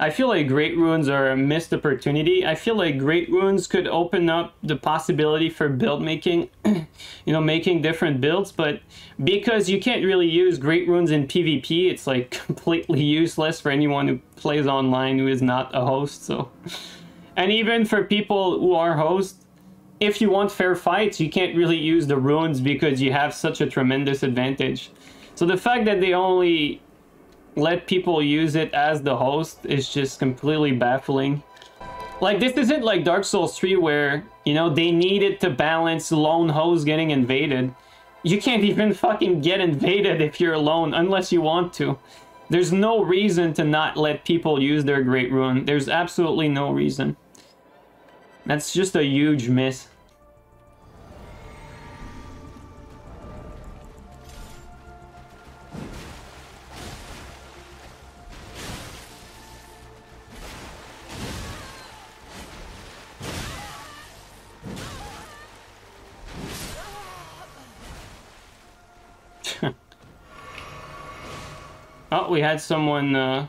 I feel like Great Runes are a missed opportunity. I feel like Great Runes could open up the possibility for build making, you know, making different builds, but because you can't really use Great Runes in PvP, it's like completely useless for anyone who plays online who is not a host, so... And even for people who are hosts, if you want fair fights, you can't really use the runes because you have such a tremendous advantage. So the fact that they only let people use it as the host is just completely baffling. Like, this isn't like Dark Souls 3 where, you know, they needed to balance lone host getting invaded. You can't even fucking get invaded if you're alone unless you want to. There's no reason to not let people use their Great Rune. There's absolutely no reason. That's just a huge miss. Oh, we had someone uh,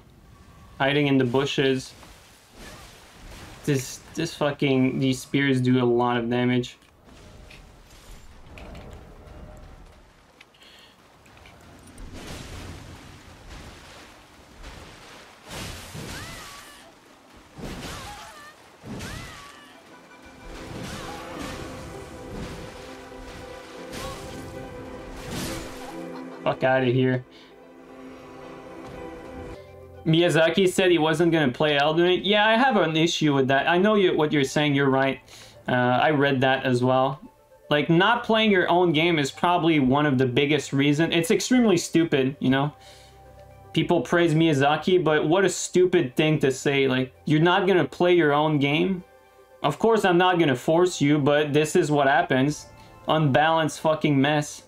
hiding in the bushes. This, this fucking, these spears do a lot of damage. Fuck out of here. Miyazaki said he wasn't going to play Elden Ring. Yeah, I have an issue with that. I know you, what you're saying. You're right. Uh, I read that as well. Like, not playing your own game is probably one of the biggest reasons. It's extremely stupid, you know? People praise Miyazaki, but what a stupid thing to say. Like, you're not going to play your own game? Of course, I'm not going to force you, but this is what happens. Unbalanced fucking mess.